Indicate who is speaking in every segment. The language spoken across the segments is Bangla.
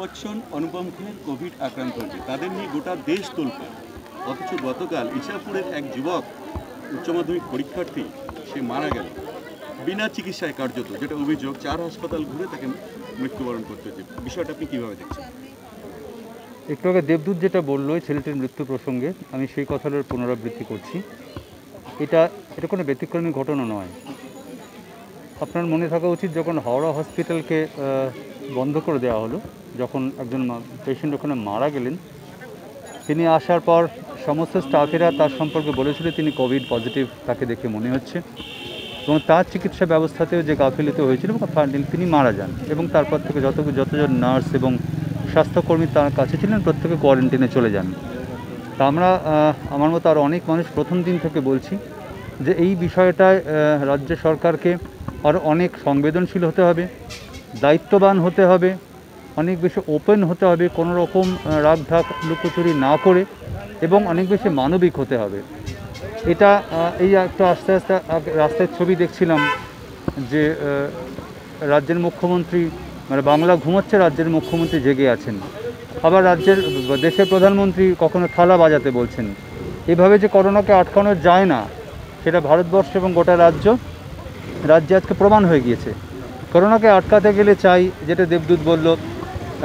Speaker 1: বচ্চন, অনুপম খের, কোভিড আক্রান্ত হয়েছে। তাদের নিয়ে গোটা দেশ তোলপা অথচ গতকাল ইসাপুরের এক যুবক, উচ্চ মাধ্যমিক পরীক্ষার্থী, সে মারা গেল। বিনা চিকিৎসায় কার্যত, যেটা অভিযোগ, চার হাসপাতাল ঘুরে তাকে মৃত্যুবরণ করতে হয়েছে। বিষয়টা আপনি কীভাবে দেখছেন?
Speaker 2: একটু আগে দেবদূত যেটা বলল ছেলেটির মৃত্যু প্রসঙ্গে, আমি সেই কথাটার পুনরাবৃত্তি করছি। এটা এটা কোনো ব্যতিক্রমী ঘটনা নয়। আপনার মনে থাকা উচিত যখন হাওড়া হসপিটালকে বন্ধ করে দেওয়া হলো। যখন একজন পেশেন্ট ওখানে মারা গেলেন, তিনি আসার পর সমস্ত স্টাফেরা তার সম্পর্কে বলেছিল তিনি কোভিড পজিটিভ তাকে দেখে মনে হচ্ছে। এবং তার চিকিৎসা ব্যবস্থাতেও যে গাফিলতি হয়েছিল এবং ফাইনালি তিনি মারা যান এবং তারপর থেকে যত যতজন নার্স এবং স্বাস্থ্যকর্মী তার কাছে ছিলেন, প্রত্যেকে কোয়ারেন্টিনে চলে যান। তা আমরা আমার মতো আরও অনেক মানুষ প্রথম দিন থেকে বলছি যে এই বিষয়টায় রাজ্য সরকারকে আরও অনেক সংবেদনশীল হতে হবে। দায়িত্ববান হতে হবে, অনেক বেশি ওপেন হতে হবে, কোনো রকম রাগঢাক লুকোচুরি না করে এবং অনেক বেশি মানবিক হতে হবে। এটা এই একটা আস্তে আস্তে রাস্তার ছবি দেখছিলাম যে রাজ্যের মুখ্যমন্ত্রী মানে বাংলা ঘুমোচ্ছে, রাজ্যের মুখ্যমন্ত্রী জেগে আছেন। আবার রাজ্যের দেশের প্রধানমন্ত্রী কখনো থালা বাজাতে বলছেন। এভাবে যে করোনাকে আটকানো যায় না, সেটা ভারতবর্ষ এবং গোটা রাজ্য, রাজ্যে আজকে প্রমাণ হয়ে গিয়েছে। করোনাকে আটকাতে গেলে চাই, যেটা দেবদূত বলল,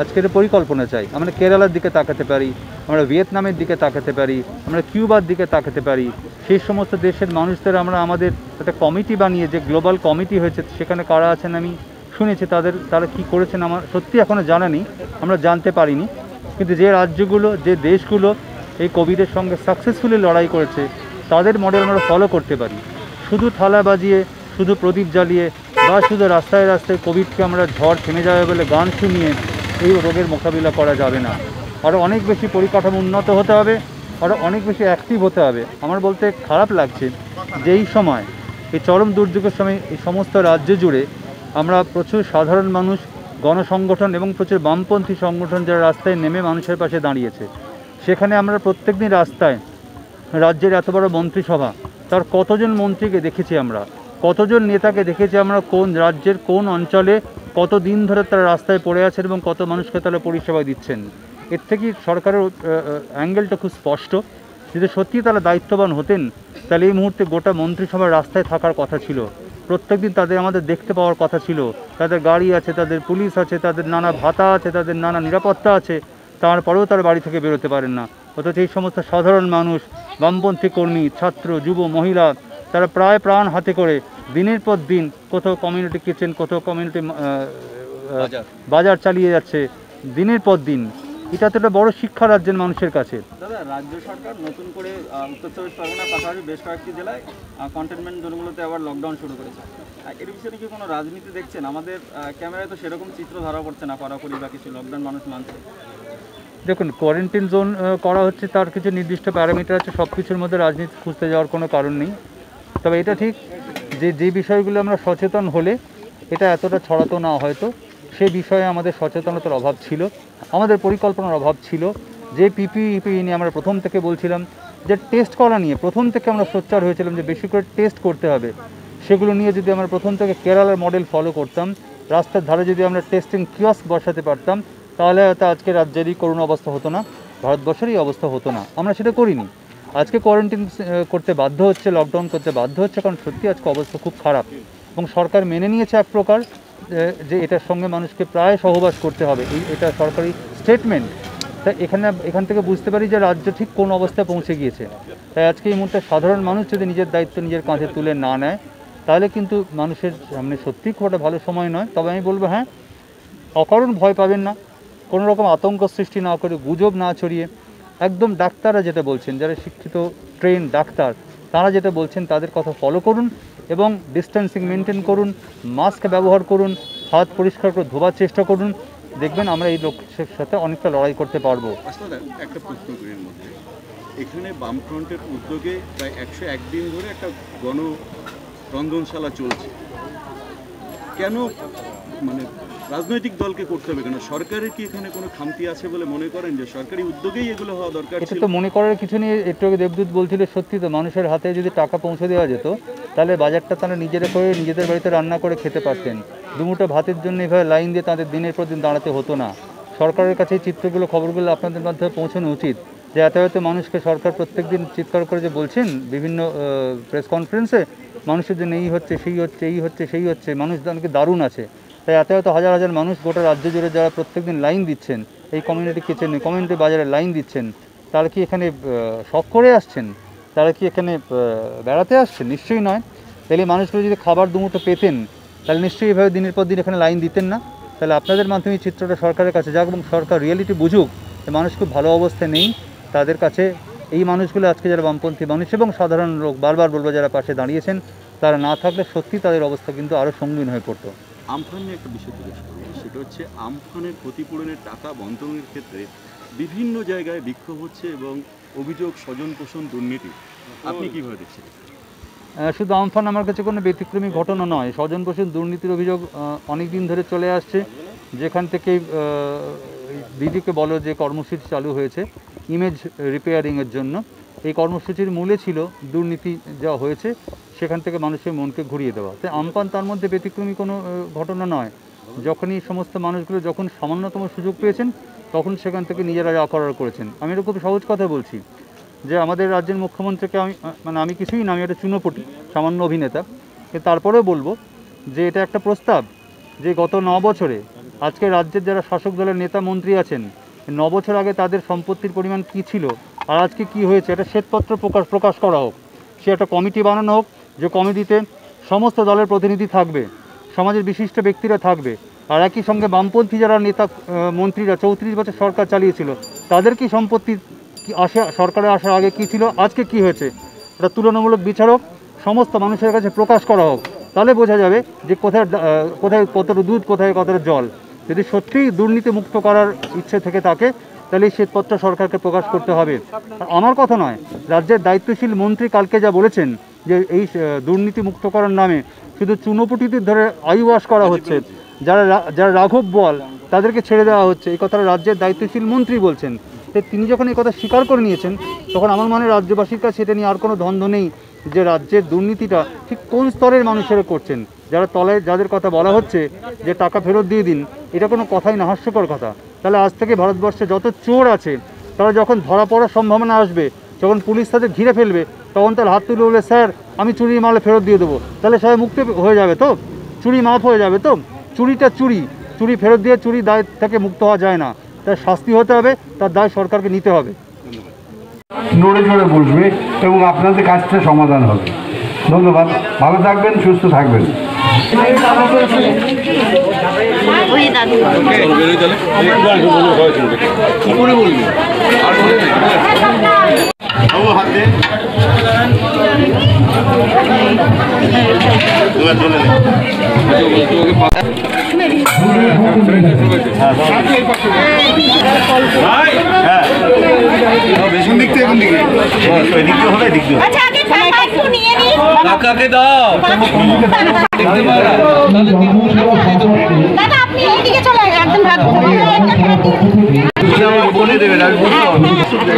Speaker 2: আজকের পরিকল্পনা চাই। আমরা কেরালার দিকে তাকাতে পারি, আমরা ভিয়েতনামের দিকে তাকাতে পারি, আমরা কিউবার দিকে তাকাতে পারি। সেই সমস্ত দেশের মানুষদের আমরা আমাদের একটা কমিটি বানিয়ে, যে গ্লোবাল কমিটি হয়েছে, সেখানে কারা আছেন আমি শুনেছি, তাদের, তারা কি করেছেন আমার সত্যি এখনও জানা নেই, আমরা জানতে পারিনি। কিন্তু যে রাজ্যগুলো, যে দেশগুলো এই কোভিডের সঙ্গে সাকসেসফুলি লড়াই করেছে, তাদের মডেল আমরা ফলো করতে পারি। শুধু থালা বাজিয়ে, শুধু প্রদীপ জ্বালিয়ে বা শুধু রাস্তায় রাস্তায় কোভিডকে আমরা ঝড় থেমে যাবে বলে গান শুনিয়ে এই রোগের মোকাবিলা করা যাবে না। আরও অনেক বেশি পরিকাঠামো উন্নত হতে হবে আরও অনেক বেশি অ্যাক্টিভ হতে হবে। আমার বলতে খারাপ লাগছে যে এই সময়, এই চরম দুর্যোগের সময় এই সমস্ত রাজ্য জুড়ে আমরা প্রচুর সাধারণ মানুষ, গণসংগঠন এবং প্রচুর বামপন্থী সংগঠন যারা রাস্তায় নেমে মানুষের পাশে দাঁড়িয়েছে। সেখানে আমরা প্রত্যেকদিন রাস্তায় রাজ্যের এত বড় মন্ত্রিসভা, তার কতজন মন্ত্রীকে দেখেছি আমরা? কতজন নেতাকে দেখেছি আমরা, কোন রাজ্যের, কোন অঞ্চলে কত দিন ধরে তারা রাস্তায় পড়ে আছেন এবং কত মানুষকে তারা পরিষেবা দিচ্ছেন? এর থেকে সরকারের অ্যাঙ্গেলটা খুব স্পষ্ট। যদি সত্যি তারা দায়িত্ববান হতেন, তাহলে এই মুহূর্তে গোটা মন্ত্রিসভার রাস্তায় থাকার কথা ছিল। প্রত্যেকদিন তাদের আমাদের দেখতে পাওয়ার কথা ছিল। তাদের গাড়ি আছে, তাদের পুলিশ আছে, তাদের নানা ভাতা আছে, তাদের নানা নিরাপত্তা আছে। তারপরেও তারা বাড়ি থেকে বেরোতে পারেন না। অথচ এই সমস্ত সাধারণ মানুষ, বামপন্থী কর্মী, ছাত্র, যুব, মহিলা, তারা প্রায় প্রাণ হাতে করে দিনের পর দিন কোথাও কমিউনিটি কিচেন কোথাও কমিউনিটি
Speaker 1: বাজার।
Speaker 2: চালিয়ে যাচ্ছে। দিনের পর দিন। এটা তো একটা বড় শিক্ষা রাজ্যের মানুষের কাছে।
Speaker 3: দাদা রাজ্য সরকার নতুন করে উত্তর চব্বিশ পরগনার পাশাপাশি বেশ কয়েকটি জেলায় কন্টেনমেন্ট জোনগুলোতে আবার লকডাউন শুরু করেছে। এর বিষয়ে কি কোনো রাজনীতি দেখছেন? আমাদের ক্যামেরায় তো সেরকম চিত্র ধরা পড়ছে না কড়াকড়ি বা কিছু লকডাউন মানুষ মানছে।
Speaker 2: দেখুন কোয়ারেন্টিন জোন করা হচ্ছে তার কিছু নির্দিষ্ট প্যারামিটার আছে সব কিছুর মধ্যে রাজনীতি খুঁজতে যাওয়ার কোনো কারণ নেই। তবে এটা ঠিক যে যে বিষয়গুলো আমরা সচেতন হলে এটা এতটা ছড়াতো না হয়তো, সে বিষয়ে আমাদের সচেতনতার অভাব ছিল, আমাদের পরিকল্পনার অভাব ছিল। যে পিপিই ইপিই নিয়ে আমরা প্রথম থেকে বলছিলাম যে টেস্ট করা নিয়ে, প্রথম থেকে আমরা সোচ্চার হয়েছিলাম যে, বেশি করে টেস্ট করতে হবে। সেগুলো নিয়ে যদি আমরা প্রথম থেকে কেরালার মডেল ফলো করতাম, রাস্তার ধারে যদি আমরা টেস্টিং কিয়স্ক বসাতে পারতাম, তাহলে হয়তো আজকে রাজ্যেরই করুণ অবস্থা হতো না, ভারতবর্ষেরই অবস্থা হতো না। আমরা সেটা করিনি। আজকে কোয়ারেন্টিন করতে বাধ্য হচ্ছে লকডাউন করতে বাধ্য হচ্ছে, কারণ সত্যি আজকে অবস্থা খুব খারাপ। এবং সরকার মেনে নিয়েছে এক প্রকার যে এটার সঙ্গে মানুষকে প্রায় সহবাস করতে হবে। এই, এটা সরকারি স্টেটমেন্ট তাই এখানে, এখান থেকে বুঝতে পারি যে রাজ্য ঠিক কোন অবস্থায় পৌঁছে গিয়েছে। তাই আজকে এই মুহূর্তে সাধারণ মানুষ যদি নিজের দায়িত্ব নিজের কাঁধে তুলে না নেয়, তাহলে কিন্তু মানুষের সামনে সত্যিই খুব একটা ভালো সময় নয়। তবে আমি বলব হ্যাঁ অকারণ ভয় পাবেন না। কোনো রকম আতঙ্ক সৃষ্টি না করে, গুজব না ছড়িয়ে একদম ডাক্তাররা যেটা বলছেন, যারা শিক্ষিত ট্রেন ডাক্তার, তারা যেটা বলছেন, তাদের কথা ফলো করুন এবং ডিস্টেন্সিং মেনটেন করুন মাস্ক ব্যবহার করুন, হাত পরিষ্কার করে ধোবার চেষ্টা করুন। দেখবেন আমরা এই লক্ষ্যের সাথে অনেকটা লড়াই করতে পারব।
Speaker 1: একটা প্রশ্ন এখানে বামফ্রন্টের উদ্যোগে প্রায় একশো একদিন ধরে একটা গণ রন্ধনশালা চলছে। কেন মানে রাজনৈতিক দলকে করতে হবে কেন? সরকারের কি এখানে কোনো খামতি আছে বলে মনে করেন যে সরকারি উদ্যোগেই এগুলো হওয়া দরকার
Speaker 2: এটা তো মনে করার কিছু নেই। একটু আগে দেবদূত বলছিল সত্যি তো মানুষের হাতে যদি টাকা পৌঁছে দেওয়া যেত তাহলে বাজারটা তারা নিজেরা করে নিজেদের বাড়িতে রান্না করে খেতে পারতেন। দুমুটো ভাতের জন্য এভাবে লাইন দিয়ে তাদের দিনের পর দিন দাঁড়াতে হতো না। সরকারের কাছে চিত্রগুলো খবরগুলো আপনাদের মাধ্যমে পৌঁছানো উচিত যে এত এত মানুষকে সরকার প্রত্যেকদিন চিৎকার করে যে বলছেন বিভিন্ন প্রেস কনফারেন্সে মানুষের জন্য এই হচ্ছে সেই হচ্ছে এই হচ্ছে সেই হচ্ছে মানুষ অনেকে দারুণ আছে। তাই এত এত হাজার হাজার মানুষ গোটা রাজ্য জুড়ে যারা প্রত্যেকদিন লাইন দিচ্ছেন, এই কমিউনিটি কিচেনে কমিউনিটি বাজারে লাইন দিচ্ছেন, তারা কি এখানে শখ করে আসছেন? তারা কি এখানে বেড়াতে আসছেন? নিশ্চয়ই নয়। তাহলে মানুষগুলো যদি খাবার দুমুঠো পেতেন, তাহলে নিশ্চয়ই এভাবে দিনের পর দিন এখানে লাইন দিতেন না? তাহলে আপনাদের মাধ্যমে চিত্রটা সরকারের কাছে যাক এবং সরকার রিয়েলিটি বুঝুক যে মানুষ খুব ভালো অবস্থায় নেই। তাদের কাছে এই মানুষগুলো আজকে যারা বামপন্থী মানুষ এবং সাধারণ লোক, বারবার বলব যারা পাশে দাঁড়িয়েছেন, তারা না থাকলে সত্যি তাদের অবস্থা কিন্তু আরও সঙ্গীন হয়ে পড়তো।
Speaker 1: আমফান নিয়ে একটা বিষয় জিজ্ঞেস করব, সেটা হচ্ছে আমফানের ক্ষতিপূরণের টাকা বন্টনের ক্ষেত্রে বিভিন্ন জায়গায় বিক্ষোভ হচ্ছে এবং অভিযোগ স্বজন পোষণ দুর্নীতি। আপনি কীভাবে দেখছেন?
Speaker 2: শুধু আমফান আমার কাছে কোনো ব্যতিক্রমী ঘটনা নয়, স্বজন পোষণ দুর্নীতির অভিযোগ অনেক দিন ধরে চলে আসছে। যেখান থেকে দিদিকে বলো যে কর্মসূচি চালু হয়েছে ইমেজ রিপেয়ারিংয়ের জন্য। এই কর্মসূচির মূলে ছিল দুর্নীতি যা হয়েছে। সেখান থেকে মানুষের মনকে ঘুরিয়ে দেওয়া। তাই আমপান তার মধ্যে ব্যতিক্রমী কোনো ঘটনা নয়। যখনই সমস্ত মানুষগুলো যখন সামান্যতম সুযোগ পেয়েছেন, তখন সেখান থেকে নিজেরা যা করেছেন। আমি এটা খুব সহজ কথা বলছি যে আমাদের রাজ্যের মুখ্যমন্ত্রীকে আমি মানে আমি কিছুই না, আমি একটা চুনোপটি, সামান্য অভিনেতা। তারপরেও বলব যে এটা একটা প্রস্তাব যে গত ন বছরে আজকে রাজ্যের যারা শাসক দলের নেতা, মন্ত্রী আছেন, ন বছর আগে তাদের সম্পত্তির পরিমাণ কি ছিল আর আজকে কি হয়েছে, এটা শ্বেতপত্র প্রকাশ প্রকাশ করা হোক, সে একটা কমিটি বানানো হোক যে কমিটিতে সমস্ত দলের প্রতিনিধি থাকবে, সমাজের বিশিষ্ট ব্যক্তিরা থাকবে, আর একই সঙ্গে বামপন্থী যারা নেতা মন্ত্রীরা, চৌত্রিশ বছর সরকার চালিয়েছিল, তাদের কি সম্পত্তি আসে, সরকারে আসার আগে কি ছিল, আজকে কি হয়েছে, এটা তুলনামূলক বিচারক সমস্ত মানুষের কাছে প্রকাশ করা হোক, তাহলে বোঝা যাবে যে কোথায় কোথায় কতটা দুধ, কোথায় কতটা জল। যদি সত্যিই দুর্নীতি মুক্ত করার ইচ্ছে থেকে থাকে, তাহলে শ্বেতপত্র সরকারকে প্রকাশ করতে হবে। আমার কথা নয়, রাজ্যের দায়িত্বশীল মন্ত্রী কালকে যা বলেছেন যে এই আহ, দুর্নীতি মুক্ত করার নামে শুধু চুনোপুটিদের ধরে আইওয়াশ করা হচ্ছে যারা যারা রাঘব বল তাদেরকে ছেড়ে দেওয়া হচ্ছে। এই কথাটা রাজ্যের দায়িত্বশীল মন্ত্রী বলছেন। তো তিনি যখন এই কথা স্বীকার করে নিয়েছেন তখন আমার মনে রাজ্যবাসীর কাছে এটা নিয়ে আর কোনো দ্বন্দ্ব নেই যে রাজ্যের দুর্নীতিটা ঠিক কোন স্তরের মানুষেরা করছেন। যারা তলায় যাদের কথা বলা হচ্ছে যে টাকা ফেরত দিয়ে দিন এটা কোনো কথাই না হাস্যকর কথা। তাহলে আজ থেকে ভারতবর্ষে যত চোর আছে তারা যখন ধরা পড়ার সম্ভাবনা আসবে যখন পুলিশ তাদের ঘিরে ফেলবে তখন তার হাত তুলে বলে স্যার আমি চুরির মালে ফেরত দিয়ে দেবো। তাহলে সবাই মুক্তি হয়ে যাবে তো? চুরি মাফ হয়ে যাবে তো? চুরিটা চুরি। চুরি ফেরত দিয়ে চুরি দায় থেকে মুক্ত হওয়া যায় না। তার শাস্তি হতে হবে তার দায় সরকারকে নিতে হবে।
Speaker 4: নড়ে চড়ে বসবে এবং আপনাদের কাজটা সমাধান হবে। ধন্যবাদ। ভালো থাকবেন সুস্থ থাকবেন।
Speaker 5: কাকাকে দাও।
Speaker 6: দাদা আপনি এইদিকে চলে একদম ভাগ
Speaker 5: বলে দেবেন আমি বুঝতে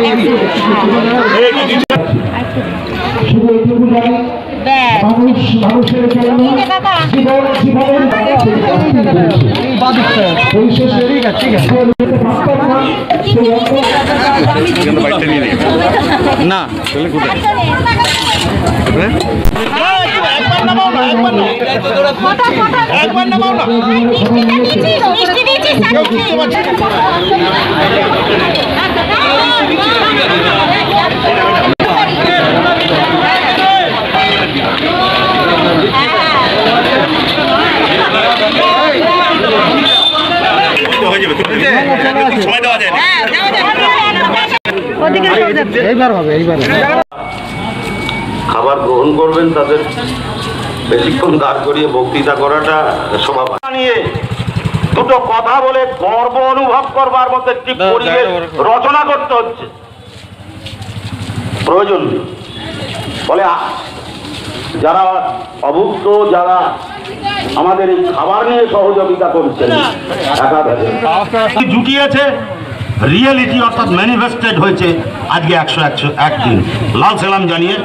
Speaker 1: না।
Speaker 7: খাবার গ্রহণ করবেন তাদের। বেশিক্ষণ দাঁড় করিয়ে বক্তৃতা করাটা স্বভাব নিয়ে দুটো কথা বলে গর্ব অনুভব করবার মতো একটি পরিবেশ রচনা করতে হচ্ছে। প্রয়োজন। নেই। ফলে যারা অভুক্ত যারা আমাদের এই খাবার নিয়ে সহযোগিতা করছেন একাধারে। জুটিয়েছে রিয়েলিটি অর্থাৎ ম্যানিফেস্টেড হয়েছে আজকে একশো একশো একদিন। লাল সালাম জানিয়ে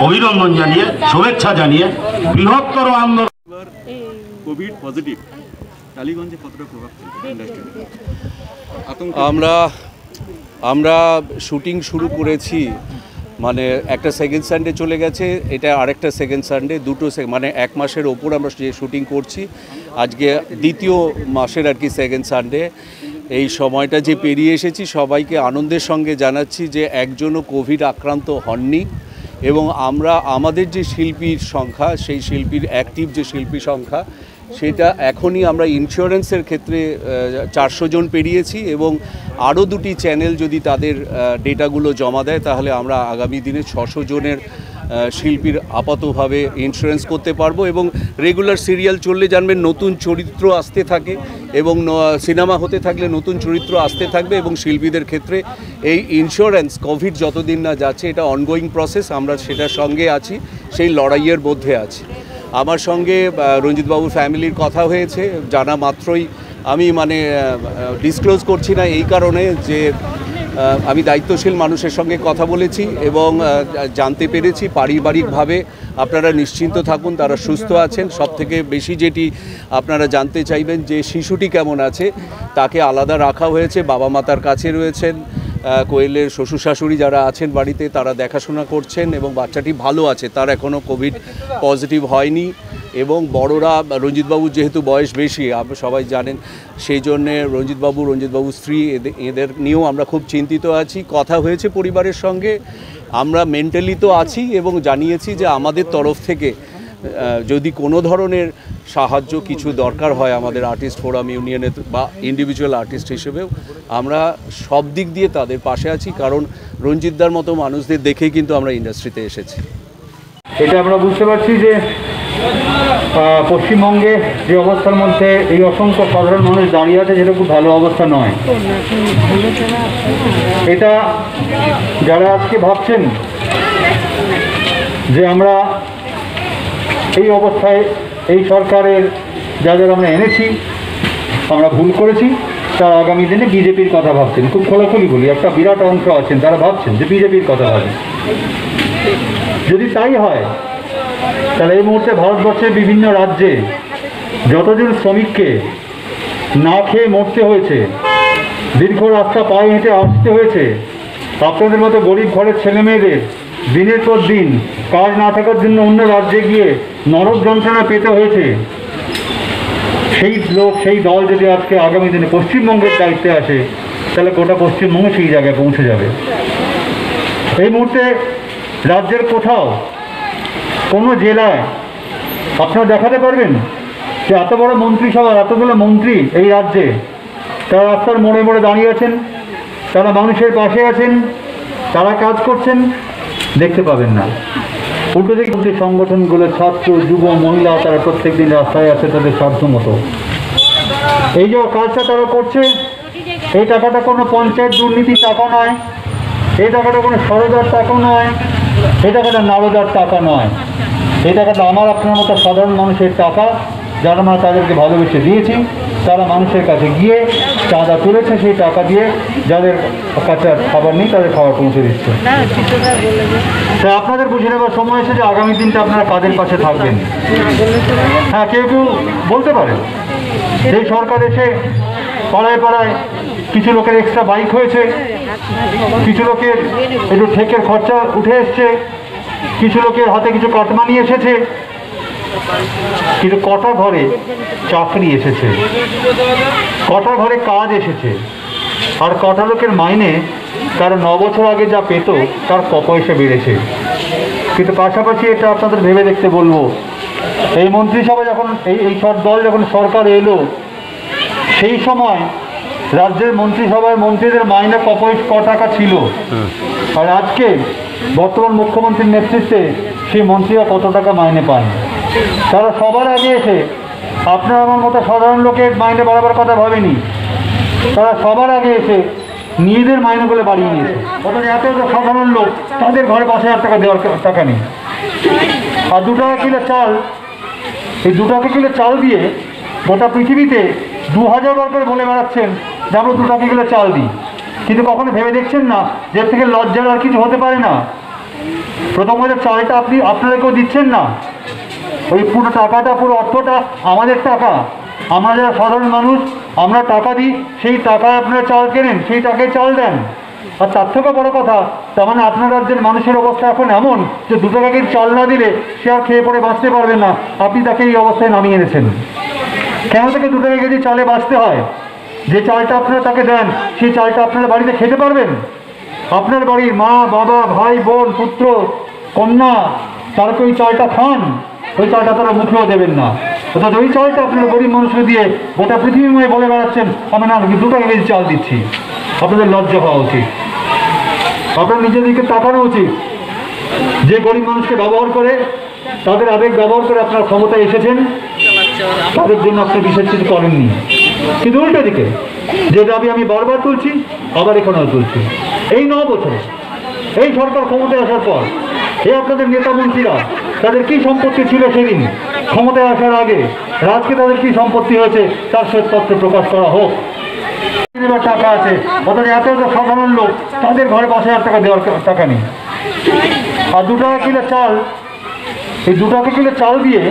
Speaker 7: অভিনন্দন জানিয়ে শুভেচ্ছা জানিয়ে বৃহত্তর আন্দোলন
Speaker 1: কোভিড পজিটিভ। টালিগঞ্জে কতটা প্রভাব
Speaker 5: আমরা আমরা শুটিং শুরু করেছি মানে একটা সেকেন্ড সানডে চলে গেছে এটা আরেকটা সেকেন্ড সানডে দুটো সে- মানে এক মাসের ওপর আমরা যে শুটিং করছি আজকে দ্বিতীয় মাসের আর কি সেকেন্ড সানডে এই সময়টা যে পেরিয়ে এসেছি সবাইকে আনন্দের সঙ্গে জানাচ্ছি যে একজনও কোভিড আক্রান্ত হননি। এবং আমরা, আমাদের যে শিল্পীর সংখ্যা, সেই শিল্পীর অ্যাক্টিভ যে শিল্পী সংখ্যা, সেটা এখনই আমরা ইন্স্যুরেন্সের ক্ষেত্রে চারশো জন পেরিয়েছি এবং আরও দুটি চ্যানেল যদি তাদের ডেটাগুলো জমা দেয়, তাহলে আমরা আগামী দিনে ছশো জনের শিল্পীর আপাতভাবে ইন্স্যুরেন্স করতে পারব এবং রেগুলার সিরিয়াল চললে জানবেন নতুন চরিত্র আসতে থাকে এবং সিনেমা হতে থাকলে নতুন চরিত্র আসতে থাকবে এবং শিল্পীদের ক্ষেত্রে এই ইন্স্যুরেন্স কোভিড যতদিন না যাচ্ছে, এটা অনগোয়িং প্রসেস আমরা সেটার সঙ্গে আছি, সেই লড়াইয়ের মধ্যে আছি। আমার সঙ্গে রঞ্জিতবাবুর ফ্যামিলির কথা হয়েছে, জানা মাত্রই আমি মানে ডিসক্লোজ করছি না এই কারণে যে আমি দায়িত্বশীল মানুষের সঙ্গে কথা বলেছি এবং জানতে পেরেছি পারিবারিকভাবে। আপনারা নিশ্চিন্ত থাকুন, তারা সুস্থ আছেন। সব থেকে বেশি যেটি আপনারা জানতে চাইবেন যে শিশুটি কেমন আছে, তাকে আলাদা রাখা হয়েছে বাবা মাতার কাছে রয়েছেন। কোয়েলের শ্বশুর শাশুড়ি যারা আছেন বাড়িতে, তারা দেখাশোনা করছেন এবং বাচ্চাটি ভালো আছে। তার এখনও কোভিড পজিটিভ হয়নি এবং বড়রা রঞ্জিতবাবুর যেহেতু বয়স বেশি সবাই জানেন, সেই জন্যে রঞ্জিতবাবু, রঞ্জিতবাবুর স্ত্রী এদের এদের নিয়েও আমরা খুব চিন্তিত আছি। কথা হয়েছে পরিবারের সঙ্গে, আমরা মেন্টালি তো আছি এবং জানিয়েছি যে আমাদের তরফ থেকে যদি কোনো ধরনের সাহায্য কিছু দরকার হয় আমাদের আর্টিস্ট ফোরাম ইউনিয়নের বা ইন্ডিভিজুয়াল আর্টিস্ট হিসেবেও। আমরা সব দিক দিয়ে তাদের পাশে আছি, কারণ রঞ্জিতদার মতো মানুষদের দেখেই কিন্তু আমরা ইন্ডাস্ট্রিতে এসেছি।
Speaker 2: এটা আমরা বুঝতে পারছি যে পশ্চিমবঙ্গে যে অবস্থার মধ্যে এই অসংখ্য সাধারণ মানুষ দাঁড়িয়ে আছে, সেটা খুব ভালো অবস্থা নয়। এটা যারা আজকে ভাবছেন যে আমরা এই অবস্থায় এই সরকারের যা যাদের আমরা এনেছি, আমরা ভুল করেছি তারা আগামী দিনে বিজেপির কথা ভাবছেন। খুব খোলাখুলি বলি, একটা বিরাট অংশ আছেন, তারা ভাবছেন যে বিজেপির কথা ভাবেন। যদি তাই হয়, তাহলে এই মুহূর্তে ভারতবর্ষের বিভিন্ন রাজ্যে যতজন শ্রমিককে না খেয়ে মরতে হয়েছে, দীর্ঘ রাস্তা পায়ে হেঁটে আসতে হয়েছে, আপনাদের মতো গরিব ঘরের ছেলে মেয়েদের দিনের পর দিন কাজ না থাকার জন্য অন্য রাজ্যে গিয়ে নরক যন্ত্রণা পেতে হয়েছে। সেই লোক, সেই দল যদি আজকে আগামী দিনে পশ্চিমবঙ্গের দায়িত্বে আসে, তাহলে গোটা পশ্চিমবঙ্গ সেই জায়গায় পৌঁছে যাবে। এই মুহূর্তে রাজ্যের কোথাও কোনো জেলায় আপনারা দেখাতে পারবেন যে এত বড় মন্ত্রিসভা এতগুলো মন্ত্রী এই রাজ্যে, তারা রাস্তার মোড়ে মোড়ে দাঁড়িয়ে আছেন, তারা মানুষের পাশে আছেন, তারা কাজ করছেন। দেখতে পাবেন না। উল্টো দিকে সংগঠনগুলো ছাত্র, যুব, মহিলা, তারা প্রত্যেক দিন রাস্তায় আছে, তাদের সাধ্য মতো। এই যে কাজটা তারা করছে, এই টাকাটা কোনো পঞ্চায়েত দুর্নীতি টাকা নয়, এই টাকাটা কোনো সরদার টাকা নয়, এই টাকাটা নারদার টাকা নয়। এই টাকাটা আমার আপনার মতো সাধারণ মানুষের টাকা যারা আমরা তাদেরকে ভালোবেসে দিয়েছি তারা মানুষের কাছে গিয়ে চাঁদা তুলেছে সেই টাকা দিয়ে যাদের কাছে খাবার নেই তাদের খাবার পৌঁছে দিচ্ছে। তা আপনাদের বুঝে নেবার সময় এসে যে আগামী দিনটা আপনারা কাদের পাশে থাকবেন? হ্যাঁ কেউ কেউ বলতে পারে। এই সরকার এসে পাড়ায় পাড়ায় কিছু লোকের এক্সট্রা বাইক হয়েছে কিছু লোকের একটু ঠেকের খরচা উঠে এসছে কিছু লোকের হাতে কিছু কাটমানি এসেছে কিন্তু কটা ঘরে চাকরি এসেছে। কটা ঘরে কাজ এসেছে। আর কটা লোকের মাইনে তার ন বছর আগে যা পেত, তার ক পয়সা বেড়েছে। কিন্তু পাশাপাশি এটা আপনাদের ভেবে দেখতে বলব, এই মন্ত্রিসভা যখন, এই এই দল যখন সরকার এলো, সেই সময় রাজ্যের মন্ত্রিসভায় মন্ত্রীদের মাইনে ক ক টাকা ছিল। আর আজকে বর্তমান মুখ্যমন্ত্রীর নেতৃত্বে সেই মন্ত্রীরা কত টাকা মাইনে পান তারা সবার আগে এসে, আপনার আমার মতো সাধারণ লোকের মাইনে বাড়াবার কথা ভাবেনি, তারা সবার আগে এসে নিজেদের মাইনেগুলো বাড়িয়ে নিয়েছে। এত এত সাধারণ লোক, তাদের ঘরে পাঁচ হাজার টাকা দেওয়ার টাকা নেই। আর দু টাকা কিলো চাল, এই দু টাকা কিলো চাল দিয়ে গোটা পৃথিবীতে দু হাজার বার করে বলে বেড়াচ্ছেন যে আমরা দু টাকা কিলো চাল দিই। কিন্তু কখনো ভেবে দেখছেন না, যে থেকে লজ্জার আর কিছু হতে পারে না? প্রথম কথা, চালটা আপনি আপনাদেরকেও দিচ্ছেন না। ওই পুরো টাকাটা, পুরো অর্থটা আমাদের টাকা। আমরা সাধারণ মানুষ, আমরা টাকা দিই, সেই টাকায় আপনারা চাল কেনেন, সেই টাকায় চাল দেন। আর তার থেকে বড় কথা, তার মানে আপনার রাজ্যের মানুষের অবস্থা এখন এমন যে দু টাকা চাল না দিলে সে আর খেয়ে পড়ে বাঁচতে পারবে না। আপনি তাকে এই অবস্থায় নামিয়ে এনেছেন। কেন থেকে দু টাকা কেজি চালে বাঁচতে হয়? যে চালটা আপনারা তাকে দেন, সেই চালটা আপনারা বাড়িতে খেতে পারবেন? আপনার বাড়ির মা, বাবা, ভাই, বোন, পুত্র, কন্যা তারকে ওই চালটা খান। ওই চালটা তারা মুখেও দেবেন না। অর্থাৎ ওই চালটা আপনারা গরিব মানুষকে দিয়ে গোটা পৃথিবীময় বলে বেড়াচ্ছেন, আমি না দু টাকা কেজি চাল দিচ্ছি। আপনাদের লজ্জা হওয়া উচিত। আপনার নিজেদেরকে তাকানো উচিত। যে গরিব মানুষকে ব্যবহার করে, তাদের আবেগ ব্যবহার করে আপনার ক্ষমতায় এসেছেন, তাদের জন্য আপনি বিশেষ কিছু করেননি। কিন্তু উল্টো দিকে, যে দাবি আমি বারবার তুলছি, আবার এখানেও তুলছি। এই ন বছর এই সরকার ক্ষমতায় আসার পর এই আপনাদের নেতা মন্ত্রীরা তাদের কি সম্পত্তি ছিল সেদিন? ক্ষমতায় আসার আগে রাজকে তাদের কি সম্পত্তি হয়েছে তার শ্বেতপত্র প্রকাশ করা হোক। টাকা আছে। অথচ এত এত সাধারণ লোক, তাদের ঘরে পাঁচ হাজার টাকা দেওয়ার টাকা নেই। আর দু টাকা কিলো চাল, এই দু টাকা কিলো চাল দিয়ে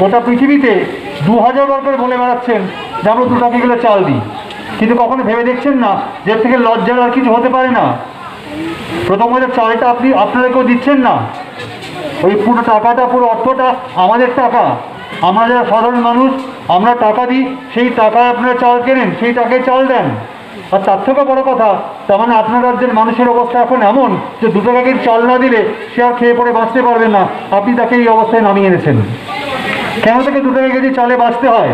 Speaker 2: গোটা পৃথিবীতে দু হাজার বার করে বলে বেড়াচ্ছেন যে আমরা দু টাকা কিলো চাল দিই। কিন্তু কখনো ভেবে দেখছেন না যে থেকে লজ্জার আর কিছু হতে পারে না। প্রথম কথা, চালটা আপনি আপনারা কেউ দিচ্ছেন না। ওই পুরো টাকাটা, পুরো অর্থটা আমাদের টাকা। আমরা যারা সাধারণ মানুষ, আমরা টাকা দিই, সেই টাকায় আপনারা চাল কেনেন, সেই টাকায় চাল দেন। আর তার থেকে বড় কথা, তার মানে আপনার রাজ্যের মানুষের অবস্থা এখন এমন যে দু টাকা কেজি চাল না দিলে সে আর খেয়ে পড়ে বাঁচতে পারবে না। আপনি তাকে এই অবস্থায় নামিয়ে এনেছেন। কেন থেকে দু টাকা কেজি চালে বাঁচতে হয়?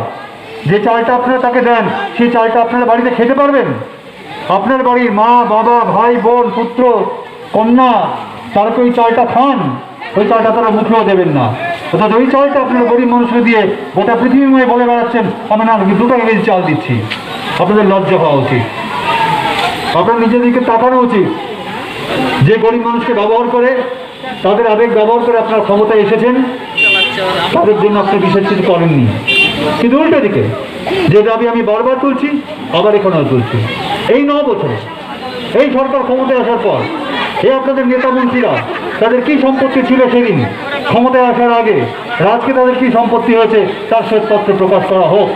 Speaker 2: যে চালটা আপনারা তাকে দেন, সেই চালটা আপনারা বাড়িতে খেতে পারবেন? আপনার বাড়ির মা, বাবা, ভাই, বোন, পুত্র, কন্যা তারকে ওই চালটা খান। ওই চালটা তারা মুখেও দেবেন না। অর্থাৎ ওই চালটা আপনারা গরিব মানুষকে দিয়ে গোটা পৃথিবীময় বলে বেড়াচ্ছেন, আমি না দু টাকা কেজি চাল দিচ্ছি। আপনাদের লজ্জা হওয়া উচিত। আপনার নিজেদেরকে তাকানো উচিত। যে গরিব মানুষকে ব্যবহার করে, তাদের আবেগ ব্যবহার করে আপনার ক্ষমতায় এসেছেন, তাদের জন্য আপনি বিশেষ কিছু করেননি। কিন্তু উল্টো দিকে, যে দাবি আমি বারবার তুলছি, আবার এখানেও তুলছি। এই ন বছরে এই সরকার ক্ষমতায় আসার পর এই আপনাদের নেতা মন্ত্রীরা তাদের কি সম্পত্তি ছিল সেদিন? ক্ষমতায় আসার আগে রাজকে তাদের কি সম্পত্তি হয়েছে, তার শ্বেতপত্র প্রকাশ করা হোক।